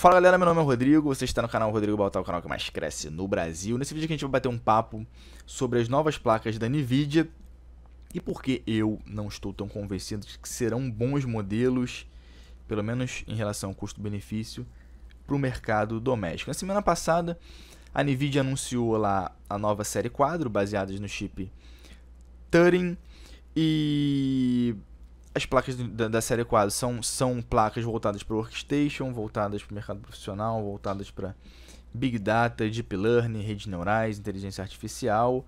Fala galera, meu nome é Rodrigo, você está no canal Rodrigo Baltar, o canal que mais cresce no Brasil. Nesse vídeo aqui a gente vai bater um papo sobre as novas placas da Nvidia e por que eu não estou tão convencido de que serão bons modelos, pelo menos em relação ao custo-benefício, para o mercado doméstico. Na semana passada, a Nvidia anunciou lá a nova série quadro, baseadas no chip Turing, e as placas da, da série quadro são, são placas voltadas para workstation, voltadas para o mercado profissional, voltadas para Big Data, Deep Learning, redes neurais, inteligência artificial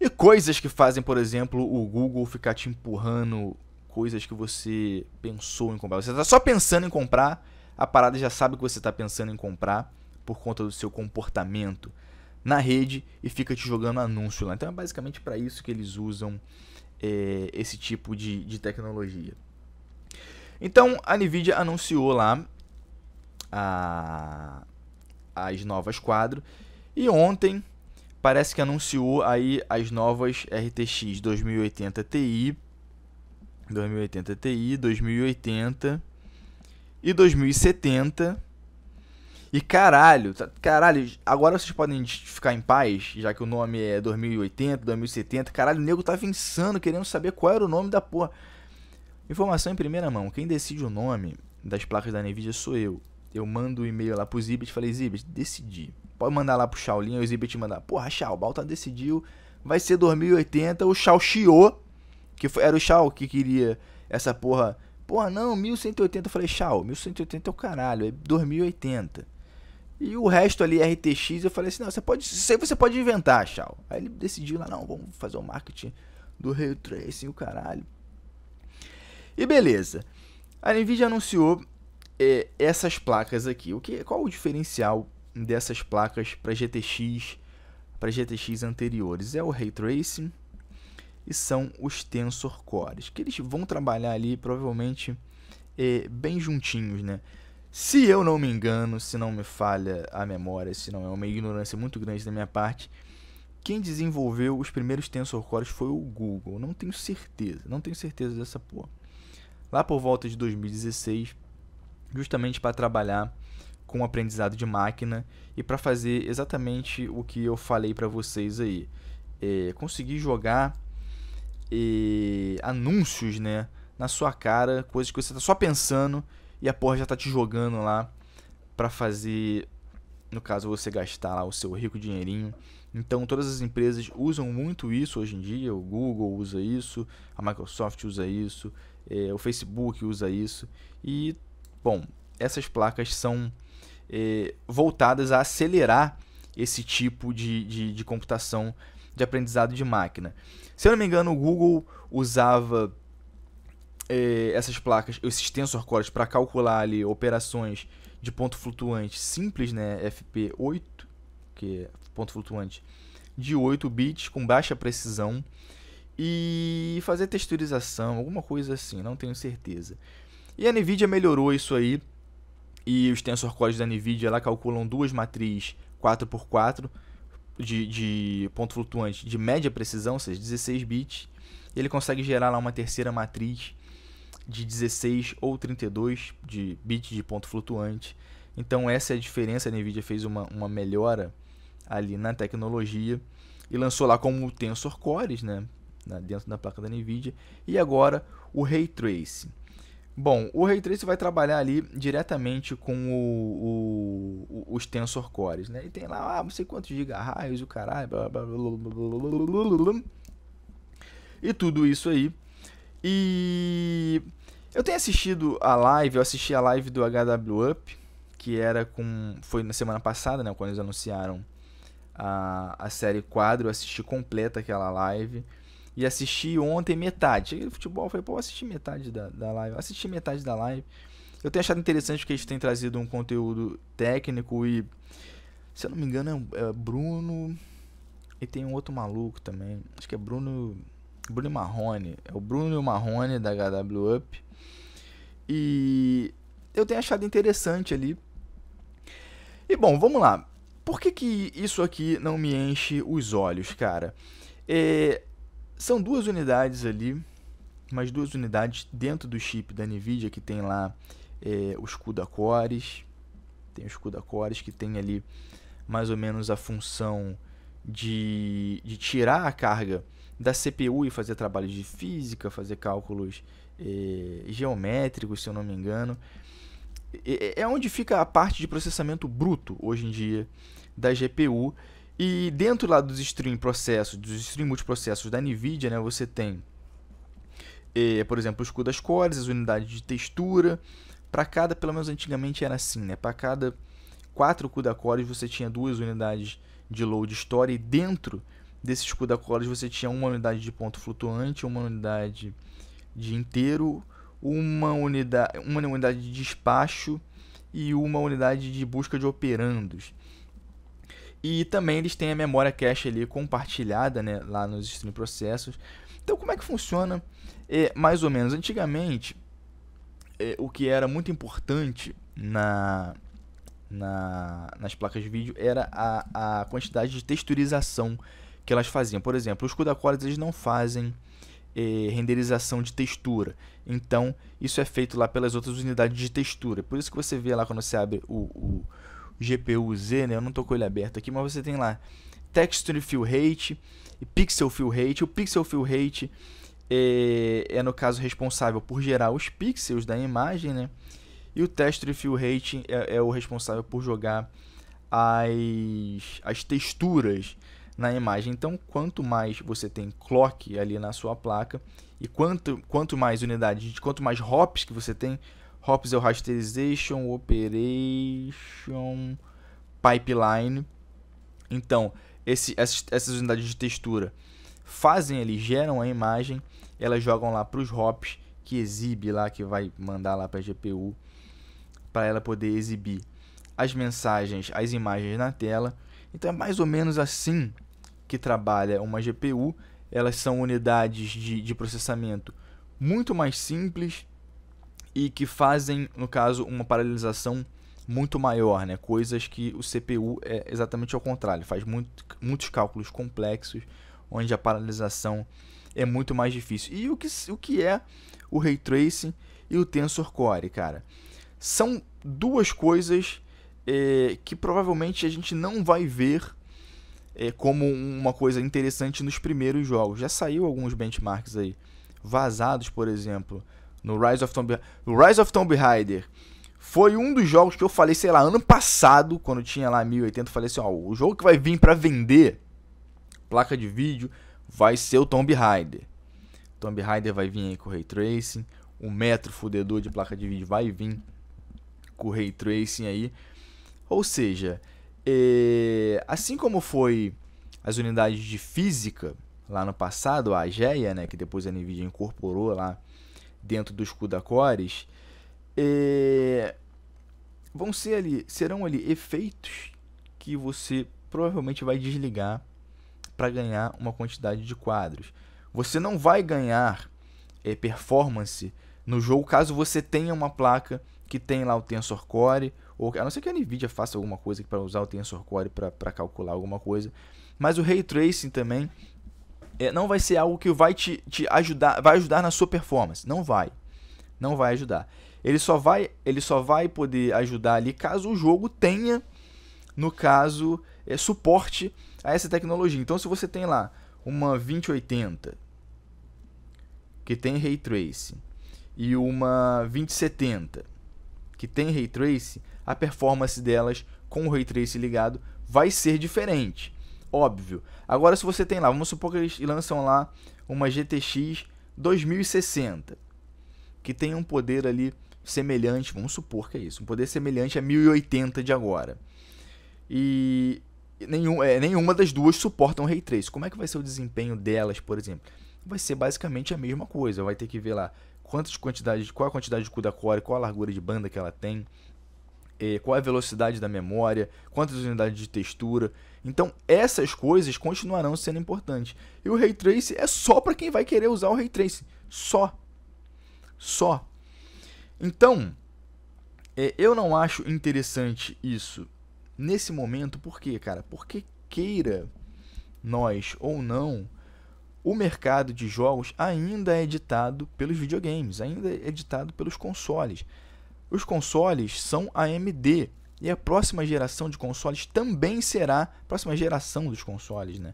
e coisas que fazem, por exemplo, o Google ficar te empurrando coisas que você pensou em comprar. Você está só pensando em comprar, a parada já sabe que você está pensando em comprar por conta do seu comportamento na rede e fica te jogando anúncio lá. Então é basicamente para isso que eles usam é, esse tipo de, de tecnologia. Então a Nvidia anunciou lá a, as novas quadros e ontem parece que anunciou aí as novas RTX 2080 Ti, 2080 Ti, 2080 e 2070 e caralho, tá, caralho, agora vocês podem ficar em paz, já que o nome é 2080, 2070. Caralho, o nego tava insano querendo saber qual era o nome da porra. Informação em primeira mão: quem decide o nome das placas da Nvidia sou eu. Eu mando o um e-mail lá pro Zibit falei: Zibit, decidi. Pode mandar lá pro Shaolin, o Zibit mandar. Porra, Shao, o Balta decidiu, vai ser 2080. O Shao chiou, que foi, era o Shao que queria essa porra. Porra, não, 1180. Eu falei: Shao, 1180 é o caralho, é 2080. E o resto ali, RTX, eu falei assim, não, você pode, você pode inventar, Chau. Aí ele decidiu lá, não, vamos fazer o marketing do Ray Tracing, o caralho. E beleza. A Nvidia anunciou é, essas placas aqui. O que, qual o diferencial dessas placas para GTX, para GTX anteriores? É o Ray Tracing e são os Tensor Cores, que eles vão trabalhar ali provavelmente é, bem juntinhos, né? Se eu não me engano, se não me falha a memória, se não é uma ignorância muito grande da minha parte, quem desenvolveu os primeiros Tensor Cores foi o Google. Não tenho certeza, não tenho certeza dessa porra. Lá por volta de 2016, justamente para trabalhar com aprendizado de máquina e para fazer exatamente o que eu falei para vocês aí. É, conseguir jogar é, anúncios né, na sua cara, coisas que você está só pensando e a porra já tá te jogando lá para fazer, no caso você gastar lá o seu rico dinheirinho. Então todas as empresas usam muito isso hoje em dia, o Google usa isso, a Microsoft usa isso, é, o Facebook usa isso e bom, essas placas são é, voltadas a acelerar esse tipo de, de, de computação de aprendizado de máquina. Se eu não me engano, o Google usava eh, essas placas, esses tensor cores para calcular ali operações de ponto flutuante simples, né, FP8, que é ponto flutuante de 8 bits com baixa precisão e fazer texturização, alguma coisa assim, não tenho certeza. E a Nvidia melhorou isso aí e os tensor cores da Nvidia lá calculam duas matrizes 4x4 de, de ponto flutuante de média precisão, ou seja, 16 bits. Ele consegue gerar lá uma terceira matriz de 16 ou 32 de bits de ponto flutuante. Então essa é a diferença, a Nvidia fez uma, uma melhora ali na tecnologia e lançou lá como Tensor Cores, né, dentro da placa da Nvidia, e agora o Ray Tracing. Bom, o Ray Tracing vai trabalhar ali diretamente com o, o, os Tensor Cores, né? E tem lá, ah, não sei quantos gigahertz, o caralho, blá, blá, blá, e tudo isso aí e eu tenho assistido a live, eu assisti a live do HW Up, que era com. Foi na semana passada, né? Quando eles anunciaram a, a série quadro, eu assisti completa aquela live. E assisti ontem metade. Cheguei no futebol, falei, pô, assisti metade da, da live. assisti metade da live. Eu tenho achado interessante porque eles têm trazido um conteúdo técnico e. Se eu não me engano, é, é Bruno. E tem um outro maluco também. Acho que é Bruno. Bruno Marrone. É o Bruno Marrone da HW Up. E eu tenho achado interessante ali. E bom, vamos lá. Por que, que isso aqui não me enche os olhos, cara? É, são duas unidades ali, mais duas unidades dentro do chip da NVIDIA que tem lá é, os CUDA cores. Tem os CUDA cores que tem ali mais ou menos a função de, de tirar a carga da CPU e fazer trabalhos de física, fazer cálculos eh, geométricos, se eu não me engano. É onde fica a parte de processamento bruto hoje em dia da GPU. E dentro lá dos stream processos, dos stream multiprocessos da NVIDIA, né, você tem, eh, por exemplo, os CUDA cores, as unidades de textura. Para cada, pelo menos antigamente era assim, né? Para cada 4 CUDA cores você tinha duas unidades de load store e dentro desses CUDA cores você tinha uma unidade de ponto flutuante, uma unidade de inteiro, uma unidade, uma unidade de despacho e uma unidade de busca de operandos. E também eles têm a memória cache ali compartilhada né, lá nos stream processos. Então como é que funciona? É, mais ou menos, antigamente, é, o que era muito importante na, na, nas placas de vídeo era a, a quantidade de texturização que elas faziam. Por exemplo, os CUDA cores eles não fazem eh, renderização de textura. Então, isso é feito lá pelas outras unidades de textura. Por isso que você vê lá quando você abre o, o GPU-Z, né? eu não estou com ele aberto aqui, mas você tem lá Texture Fill Rate e Pixel Fill Rate. O Pixel Fill Rate é, é, no caso, responsável por gerar os pixels da imagem, né? E o Texture Fill Rate é, é o responsável por jogar as, as texturas na imagem. Então, quanto mais você tem clock ali na sua placa e quanto, quanto mais unidades, quanto mais hops que você tem, hops é o rasterization, operation, pipeline. Então, esse, essas, essas unidades de textura fazem ali, geram a imagem, elas jogam lá para os hops que exibe lá, que vai mandar lá para a GPU, para ela poder exibir as mensagens, as imagens na tela. Então é mais ou menos assim que trabalha uma GPU. Elas são unidades de, de processamento muito mais simples e que fazem, no caso, uma paralelização muito maior, né? coisas que o CPU é exatamente ao contrário, faz muito, muitos cálculos complexos, onde a paralelização é muito mais difícil. E o que, o que é o Ray Tracing e o Tensor Core, cara? São duas coisas é, que provavelmente a gente não vai ver como uma coisa interessante nos primeiros jogos. Já saiu alguns benchmarks aí vazados, por exemplo, no Rise of Tomb Rise of Tomb Raider foi um dos jogos que eu falei, sei lá, ano passado, quando tinha lá 1080, eu falei assim, ó, o jogo que vai vir para vender placa de vídeo vai ser o Tomb Raider. Tomb Raider vai vir aí com Ray Tracing, o metro fudedor de placa de vídeo vai vir com Ray Tracing aí. Ou seja, é, assim como foi as unidades de física lá no passado, a AGEA, né, que depois a NVIDIA incorporou lá dentro dos CUDA cores, é, vão ser ali, serão ali efeitos que você provavelmente vai desligar para ganhar uma quantidade de quadros. Você não vai ganhar é, performance no jogo caso você tenha uma placa que tem lá o Tensor Core ou a não ser que a Nvidia faça alguma coisa para usar o Tensor Core para calcular alguma coisa. Mas o Ray Tracing também é, não vai ser algo que vai te, te ajudar, vai ajudar na sua performance. Não vai. Não vai ajudar. Ele só vai, ele só vai poder ajudar ali caso o jogo tenha, no caso, é, suporte a essa tecnologia. Então, se você tem lá uma 2080 que tem Ray Tracing e uma 2070 que tem Ray Tracing, a performance delas com o Ray Tracing ligado vai ser diferente. Óbvio. Agora, se você tem lá, vamos supor que eles lançam lá uma GTX 2060, que tem um poder ali semelhante, vamos supor que é isso, um poder semelhante a 1080 de agora. E nenhum, é, nenhuma das duas suportam Ray Tracing. Como é que vai ser o desempenho delas, por exemplo? Vai ser basicamente a mesma coisa. Vai ter que ver lá quantas quantidades, qual a quantidade de CUDA core, qual a largura de banda que ela tem, qual é a velocidade da memória, quantas unidades de textura. Então, essas coisas continuarão sendo importantes. E o Ray Tracing é só para quem vai querer usar o Ray Tracing. Só. Só. Então, é, eu não acho interessante isso nesse momento. Por quê, cara? Porque queira nós ou não, o mercado de jogos ainda é ditado pelos videogames, ainda é ditado pelos consoles. Os consoles são AMD E a próxima geração de consoles também será, próxima geração dos consoles, né?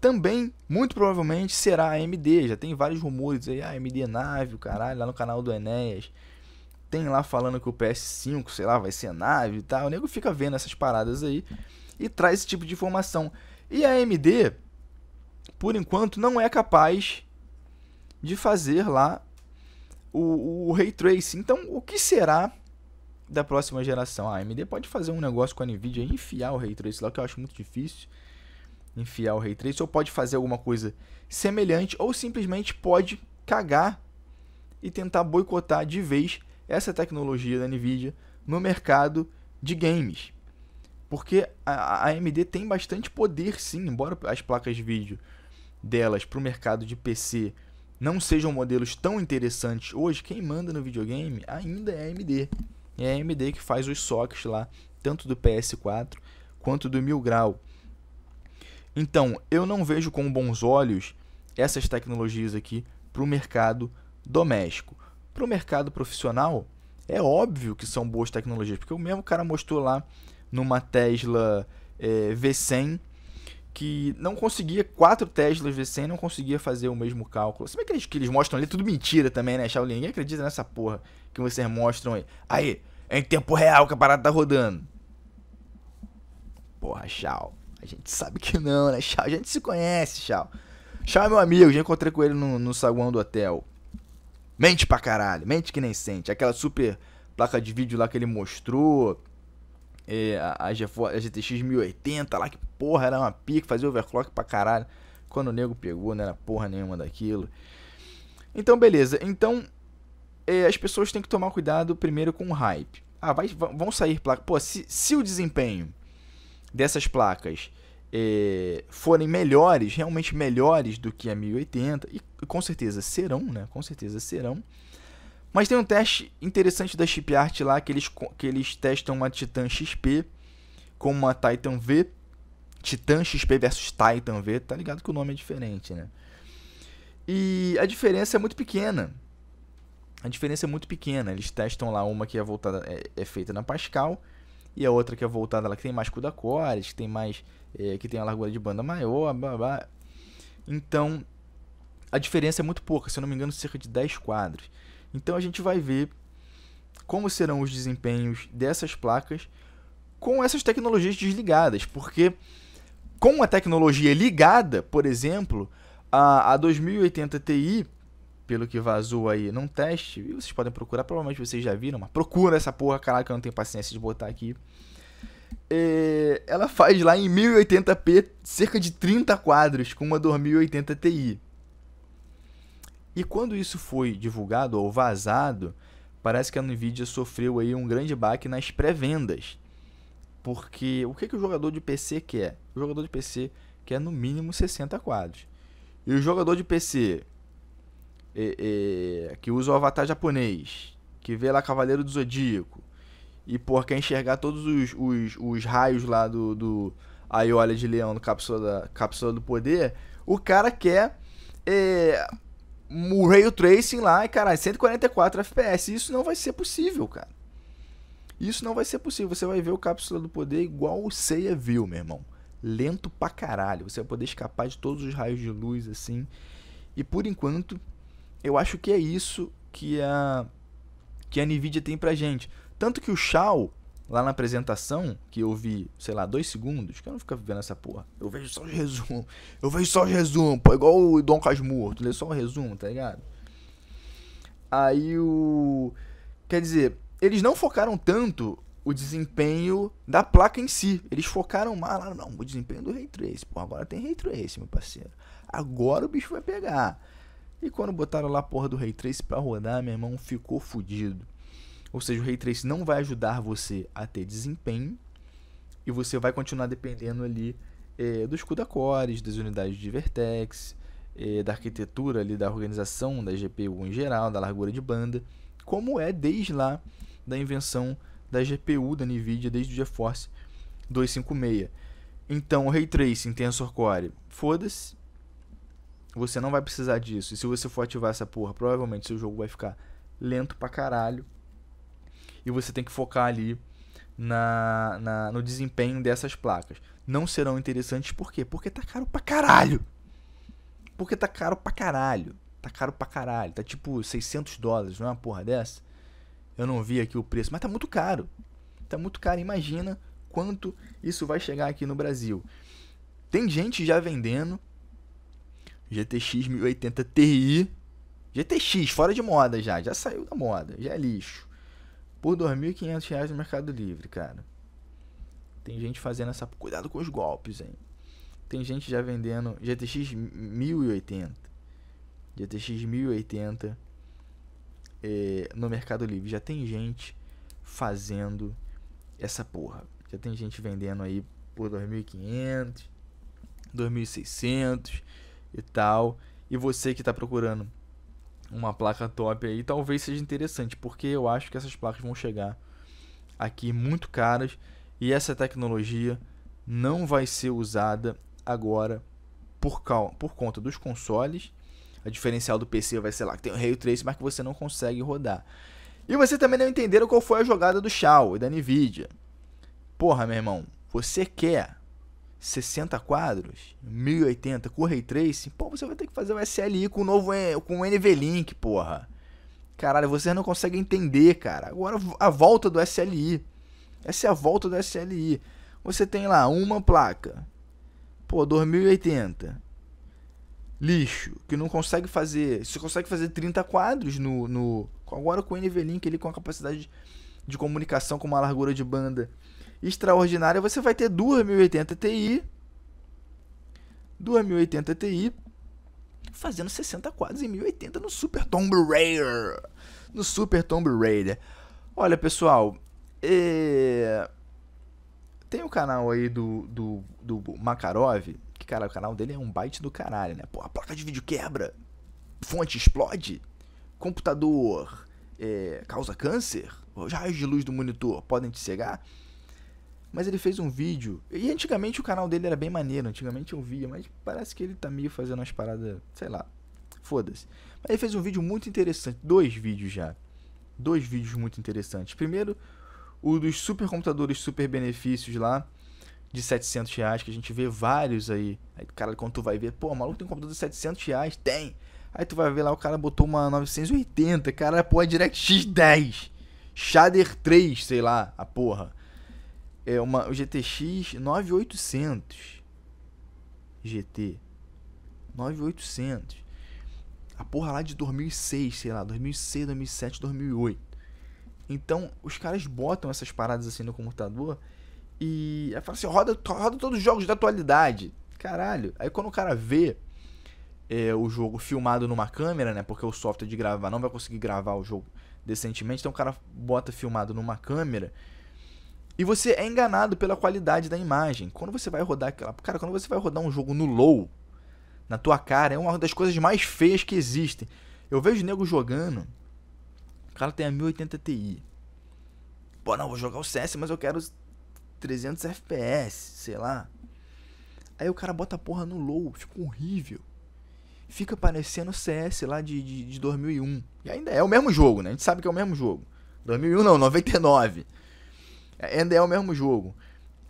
Também, muito provavelmente, será AMD. Já tem vários rumores aí, AMD nave, o caralho, lá no canal do Enéas. Tem lá falando que o PS5, sei lá, vai ser nave e tal. O nego fica vendo essas paradas aí e traz esse tipo de informação. E a AMD, por enquanto, não é capaz de fazer lá o, o Ray. Então, o que será da próxima geração? A AMD pode fazer um negócio com a Nvidia e enfiar o Ray Tracing lá, que eu acho muito difícil. Enfiar o Ray Tracing, ou pode fazer alguma coisa semelhante, ou simplesmente pode cagar e tentar boicotar de vez essa tecnologia da Nvidia no mercado de games. Porque a, AMD tem bastante poder sim, embora as placas de vídeo delas para o mercado de PC não sejam modelos tão interessantes hoje, quem manda no videogame ainda é a AMD. É a AMD que faz os sockets lá, tanto do PS4 quanto do Mil Grau. Então, eu não vejo com bons olhos essas tecnologias aqui para o mercado doméstico. Para o mercado profissional, é óbvio que são boas tecnologias, porque o mesmo cara mostrou lá numa Tesla é, V100 que não conseguia, quatro Teslas V100 não conseguia fazer o mesmo cálculo. Se bem que eles, que eles mostram ali, tudo mentira também, né, Shaolin? Ninguém acredita nessa porra que vocês mostram aí. Aí, é em tempo real que a parada tá rodando. Porra, Shao. A gente sabe que não, né, Shao? A gente se conhece, Shao. Shao é meu amigo, já encontrei com ele no, no saguão do hotel. Mente pra caralho, mente que nem sente. Aquela super placa de vídeo lá que ele mostrou. É, a, a, GTX 1080 lá, que porra, era uma pica, fazia overclock pra caralho. Quando o nego pegou, não era porra nenhuma daquilo. Então, beleza. Então, é, as pessoas têm que tomar cuidado primeiro com o hype. Ah, vai, vão sair placas. Pô, se, se o desempenho dessas placas é, forem melhores, realmente melhores do que a 1080, e com certeza serão, né? Com certeza serão. Mas tem um teste interessante da Chipart lá que eles, que eles testam uma Titan XP com uma Titan V. Titan XP versus Titan V, tá ligado que o nome é diferente, né? E a diferença é muito pequena. A diferença é muito pequena. Eles testam lá uma que é voltada é, é feita na Pascal e a outra que é voltada lá que tem mais CUDA cores, que tem mais é, que tem a largura de banda maior, blá, blá. Então, a diferença é muito pouca, se eu não me engano, cerca de 10 quadros. Então a gente vai ver como serão os desempenhos dessas placas com essas tecnologias desligadas, porque com a tecnologia ligada, por exemplo, a, a 2080 Ti, pelo que vazou aí num teste, e vocês podem procurar, provavelmente vocês já viram, mas procura essa porra, caralho, que eu não tenho paciência de botar aqui é, ela faz lá em 1080p cerca de 30 quadros com uma 2080 Ti. E quando isso foi divulgado ou vazado, parece que a Nvidia sofreu aí um grande baque nas pré-vendas. Porque o que, que o jogador de PC quer? O jogador de PC quer no mínimo 60 quadros. E o jogador de PC é, é, que usa o avatar japonês, que vê lá Cavaleiro do Zodíaco, e, por quer enxergar todos os, os, os raios lá do, do Aiolia de Leão no Cápsula, da, Cápsula do Poder, o cara quer é, o Tracing lá e, caralho, 144 FPS. Isso não vai ser possível, cara. Isso não vai ser possível. Você vai ver o Cápsula do Poder igual o Seiya viu, meu irmão. Lento pra caralho. Você vai poder escapar de todos os raios de luz, assim. E por enquanto, eu acho que é isso que a, que a Nvidia tem pra gente. Tanto que o Shao, lá na apresentação, que eu vi, sei lá, dois segundos, que eu não fico vendo essa porra. Eu vejo só os resumos. Eu vejo só os resumos, pô, igual o Dom Casmurro, tu lê só o resumo, tá ligado? Aí o. Quer dizer, eles não focaram tanto o desempenho da placa em si. Eles focaram mais lá, não, o desempenho do Ray Trace. Pô, agora tem Ray Trace, meu parceiro. Agora o bicho vai pegar. E quando botaram lá a porra do Ray Trace pra rodar, meu irmão, ficou fudido. Ou seja, o Ray Trace não vai ajudar você a ter desempenho e você vai continuar dependendo ali é, dos CUDA cores, das unidades de Vertex, é, da arquitetura ali da organização da GPU em geral, da largura de banda, como é desde lá da invenção da GPU da NVIDIA desde o GeForce 256. Então, o Ray Tracing Tensor Core, foda-se, você não vai precisar disso. E se você for ativar essa porra, provavelmente seu jogo vai ficar lento pra caralho e você tem que focar ali na, na, no desempenho dessas placas. Não serão interessantes por quê? Porque tá caro pra caralho. Porque tá caro pra caralho. Tá caro pra caralho. Tá tipo 600 dólares, não é uma porra dessa? Eu não vi aqui o preço, mas tá muito caro. Tá muito caro. Imagina quanto isso vai chegar aqui no Brasil. Tem gente já vendendo GTX 1080 Ti. GTX, fora de moda já. Já saiu da moda. Já é lixo. Por R$ 2.500 no Mercado Livre, cara. Tem gente fazendo essa. Cuidado com os golpes, hein? Tem gente já vendendo GTX 1080. GTX 1080 é, no Mercado Livre. Já tem gente fazendo essa porra. Já tem gente vendendo aí por 2.500, 2.600 e tal. E você que está procurando uma placa top aí, talvez seja interessante, porque eu acho que essas placas vão chegar aqui muito caras e essa tecnologia não vai ser usada agora por, por conta dos consoles. A diferencial do PC vai ser lá que tem o Ray Trace, mas que você não consegue rodar. E você também não entenderam qual foi a jogada do Shao e da Nvidia. Porra, meu irmão, você quer 60 quadros, 1080 com Ray Tracing, pô, você vai ter que fazer o SLI com o novo com o NVLink, porra. Caralho, você não consegue entender, cara. Agora a volta do SLI. Essa é a volta do SLI. Você tem lá uma placa. Pô, 2080. Lixo, que não consegue fazer. Você consegue fazer 30 quadros no, no agora com o NVLink ele com a capacidade de, de comunicação com uma largura de banda extraordinária, você vai ter 2080 Ti. 2080 Ti fazendo 60 quadros em 1080 no Super Tomb Raider. No Super Tomb Raider. Olha, pessoal, é... tem o canal aí do, do, do Makarov, que, cara, o canal dele é um byte do caralho, né? Pô, a placa de vídeo quebra, fonte explode, computador é, causa câncer, os raios de luz do monitor podem te cegar. Mas ele fez um vídeo. E antigamente o canal dele era bem maneiro. Antigamente eu via, mas parece que ele tá meio fazendo umas paradas. Sei lá. Foda-se. Mas ele fez um vídeo muito interessante. Dois vídeos já. Dois vídeos muito interessantes. Primeiro, o dos supercomputadores super benefícios lá. De 700 reais. Que a gente vê vários aí. Aí, cara, quando tu vai ver, pô, maluco tem um computador de 700 reais? Tem. Aí tu vai ver lá, o cara botou uma 980. Cara, pô, é DirectX 10. Shader 3, sei lá, a porra é uma GTX 9800 GT 9800 a porra lá de 2006 sei lá 2006 2007 2008 então os caras botam essas paradas assim no computador e aí fala assim roda roda todos os jogos da atualidade. Caralho. Aí quando o cara vê é, o jogo filmado numa câmera né porque o software de gravar não vai conseguir gravar o jogo decentemente então o cara bota filmado numa câmera e você é enganado pela qualidade da imagem. Quando você vai rodar aquela. Cara, quando você vai rodar um jogo no low, na tua cara, é uma das coisas mais feias que existem. Eu vejo o nego jogando. O cara tem a 1080 Ti. Pô, não, vou jogar o CS, mas eu quero 300 FPS, sei lá. Aí o cara bota a porra no low, fica horrível. Fica parecendo CS lá de, de, de 2001. E ainda é o mesmo jogo, né? A gente sabe que é o mesmo jogo. 2001 não, 99. Ainda é o mesmo jogo.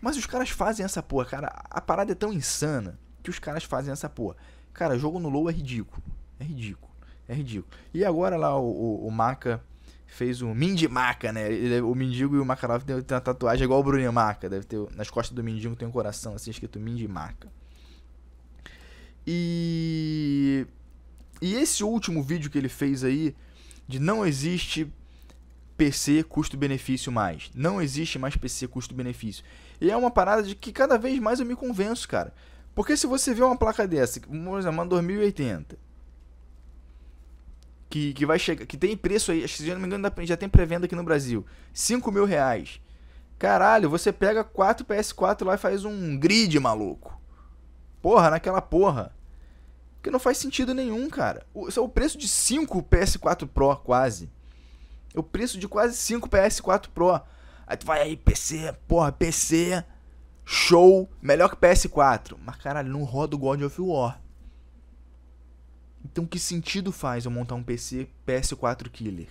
Mas os caras fazem essa porra, cara. A parada é tão insana que os caras fazem essa porra. Cara, jogo no low é ridículo. É ridículo. É ridículo. E agora lá o, o, o Maca fez o Mindy Maca, né? Ele, o Mendigo e o Makarov tem uma tatuagem igual o Bruno Maca. Deve ter, nas costas do Mendigo tem um coração assim escrito Mindy Maca. E. E esse último vídeo que ele fez aí, de não existe PC custo-benefício mais. Não existe mais PC custo-benefício. E é uma parada de que cada vez mais eu me convenço, cara. Porque se você vê uma placa dessa, vamos dizer, uma 2080, que, que vai chegar, que tem preço aí, se não me engano, já tem pré-venda aqui no Brasil, 5 mil reais. Caralho, você pega 4 PS4 lá e faz um grid, maluco. Porra, naquela porra. Que não faz sentido nenhum, cara. O, o preço de 5 PS4 Pro, quase. O preço de quase 5 PS4 Pro. Aí tu vai aí, PC, porra, PC, show, melhor que PS4. Mas caralho, não roda o God of War. Então que sentido faz eu montar um PC PS4 Killer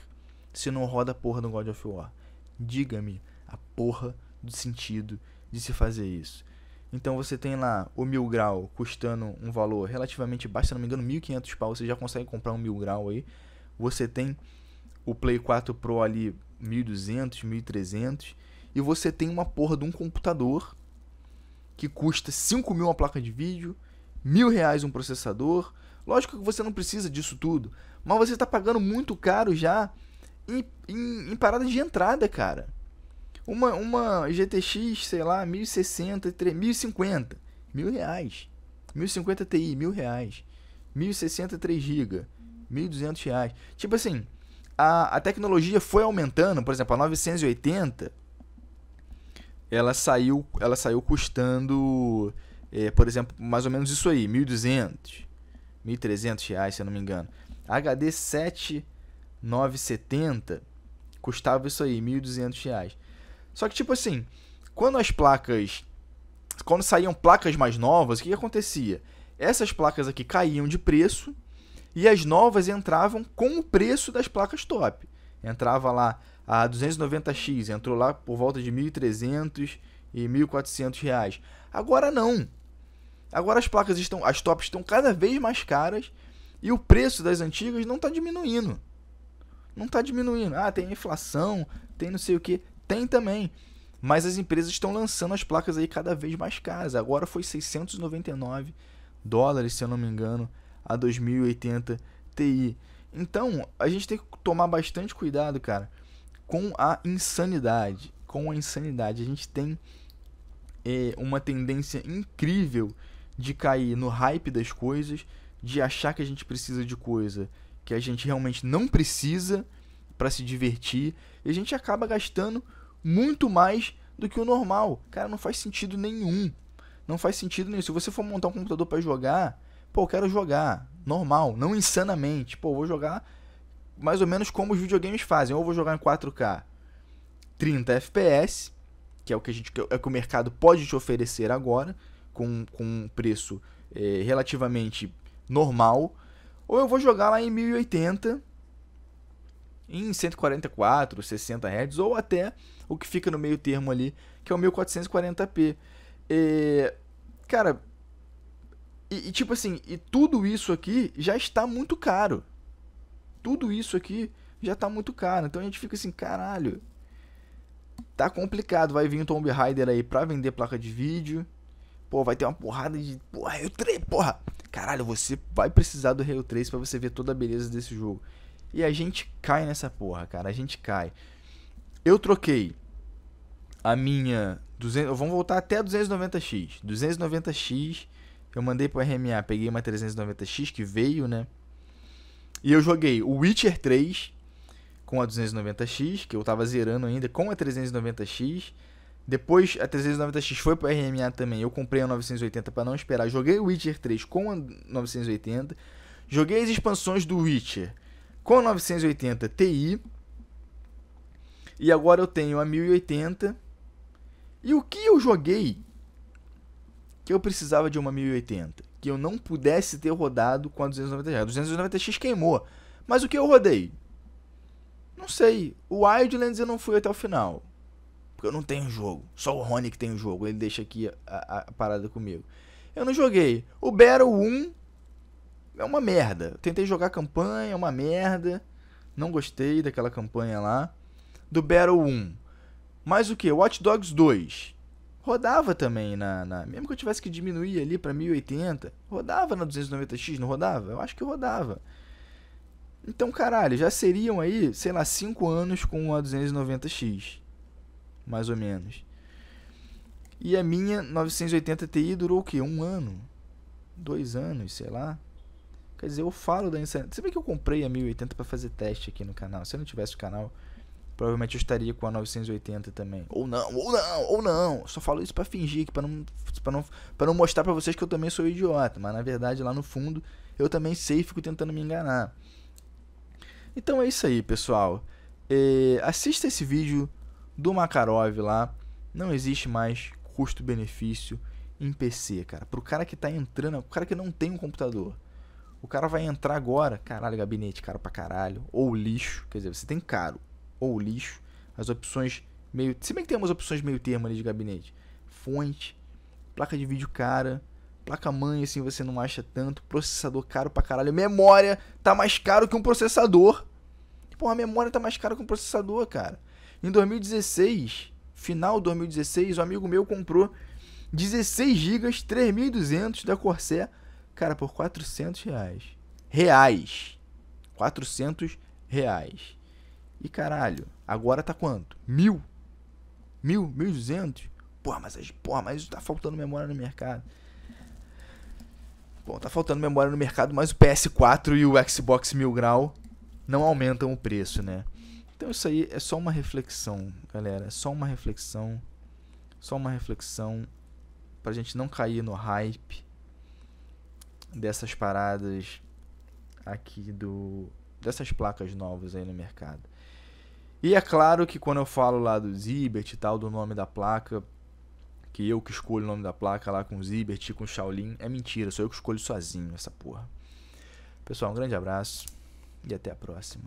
se não roda a porra do God of War? Diga-me, a porra do sentido de se fazer isso. Então você tem lá o mil grau custando um valor relativamente baixo, se não me engano, 1.500 pau, você já consegue comprar um mil grau aí. Você tem o Play 4 Pro ali 1.200, 1.300 e você tem uma porra de um computador que custa 5 mil uma placa de vídeo, mil reais um processador. Lógico que você não precisa disso tudo, mas você está pagando muito caro já em, em, em parada de entrada, cara. Uma, uma GTX, sei lá, 1060, 1050, mil reais. 1050 Ti, mil reais. 1060 3 GB, 1.200 reais. Tipo assim, a, a tecnologia foi aumentando, por exemplo, a 980 ela saiu, ela saiu custando, é, por exemplo, mais ou menos isso aí, 1.200, 1.300 reais, se eu não me engano. A HD 7970 custava isso aí, 1.200 reais. Só que tipo assim, quando as placas, quando saíam placas mais novas, o que, que acontecia? Essas placas aqui caíam de preço e as novas entravam com o preço das placas top. Entrava lá a 290X, entrou lá por volta de 1.300 e 1.400 reais. Agora não. Agora as placas estão, as tops estão cada vez mais caras e o preço das antigas não está diminuindo. Não está diminuindo. Ah, tem inflação, tem não sei o que, tem também. Mas as empresas estão lançando as placas aí cada vez mais caras. Agora foi 699 dólares, se eu não me engano, a 2080 Ti. Então, a gente tem que tomar bastante cuidado, cara, com a insanidade. Com a insanidade. A gente tem é, uma tendência incrível de cair no hype das coisas, de achar que a gente precisa de coisa que a gente realmente não precisa para se divertir, e a gente acaba gastando muito mais do que o normal. Cara, não faz sentido nenhum. Não faz sentido nenhum. Se você for montar um computador para jogar, pô, eu quero jogar normal, não insanamente. Pô, vou jogar mais ou menos como os videogames fazem. Ou vou jogar em 4K 30 FPS, que é o que, a gente, é que o mercado pode te oferecer agora, com, com um preço é, relativamente normal. Ou eu vou jogar lá em 1080 em 144, 60 Hz, ou até o que fica no meio termo ali, que é o 1440p. É, cara, e, e, tipo assim, e tudo isso aqui já está muito caro. Tudo isso aqui já está muito caro. Então a gente fica assim, caralho. Tá complicado. Vai vir um Tomb Raider aí pra vender placa de vídeo. Pô, vai ter uma porrada de. Porra, Ray 3, porra! Caralho, você vai precisar do Ray 3 para você ver toda a beleza desse jogo. E a gente cai nessa porra, cara. A gente cai. Eu troquei a minha. 200, vamos voltar até a 290x. 290x eu mandei pro RMA, peguei uma 390X que veio, né? E eu joguei o Witcher 3 com a 290X, que eu tava zerando ainda, com a 390X. Depois a 390X foi pro RMA também. Eu comprei a 980 para não esperar. Joguei o Witcher 3 com a 980. Joguei as expansões do Witcher com a 980 Ti. E agora eu tenho a 1080. E o que eu joguei que eu precisava de uma 1080, que eu não pudesse ter rodado com a 290X. A 290X queimou. Mas o que eu rodei? Não sei. O Wildlands eu não fui até o final. Porque eu não tenho jogo. Só o Rony que tem o jogo. Ele deixa aqui a, a, a parada comigo. Eu não joguei. O Battle 1 é uma merda. tentei jogar campanha, é uma merda. Não gostei daquela campanha lá. Do Battle 1. Mas o que? Watch Dogs 2 rodava também na, na, mesmo que eu tivesse que diminuir ali para 1080, rodava na 290x, não rodava? Eu acho que rodava. Então, caralho, já seriam aí, sei lá, 5 anos com a 290x, mais ou menos. E a minha 980 Ti durou o quê? Um ano? Dois anos, sei lá. Quer dizer, eu falo da insanidade. Você vê que eu comprei a 1080 para fazer teste aqui no canal. Se eu não tivesse o canal, provavelmente eu estaria com a 980 também. Ou não, ou não, ou não. Só falo isso para fingir, para não, pra não, pra não mostrar para vocês que eu também sou idiota. Mas na verdade, lá no fundo, eu também sei e fico tentando me enganar. Então é isso aí, pessoal. É, assista esse vídeo do Makarov lá. Não existe mais custo-benefício em PC, cara. Pro cara que tá entrando, o cara que não tem um computador. O cara vai entrar agora, caralho, gabinete caro pra caralho, ou lixo, quer dizer, você tem caro ou lixo. As opções Meio, se bem que tem umas opções meio termo ali de gabinete. Fonte, placa de vídeo cara, placa mãe assim você não acha tanto, processador caro pra caralho, memória tá mais caro que um processador. Pô, a memória tá mais cara que um processador, cara. Em 2016, final de 2016, um amigo meu comprou 16 GB 3200 da Corsair, cara, por 400 reais. Reais. 400 reais. E caralho, agora tá quanto? Mil? Mil? Mil duzentos? Porra, mas, porra, mas tá faltando memória no mercado. Bom, tá faltando memória no mercado, mas o PS4 e o Xbox Mil Grau não aumentam o preço, né? Então isso aí é só uma reflexão, galera. É só uma reflexão. Só uma reflexão pra gente não cair no hype dessas paradas aqui do dessas placas novas aí no mercado. E é claro que quando eu falo lá do Zibert e tal, do nome da placa, que eu que escolho o nome da placa lá com Zibert e com Shaolin, é mentira, sou eu que escolho sozinho essa porra. Pessoal, um grande abraço e até a próxima.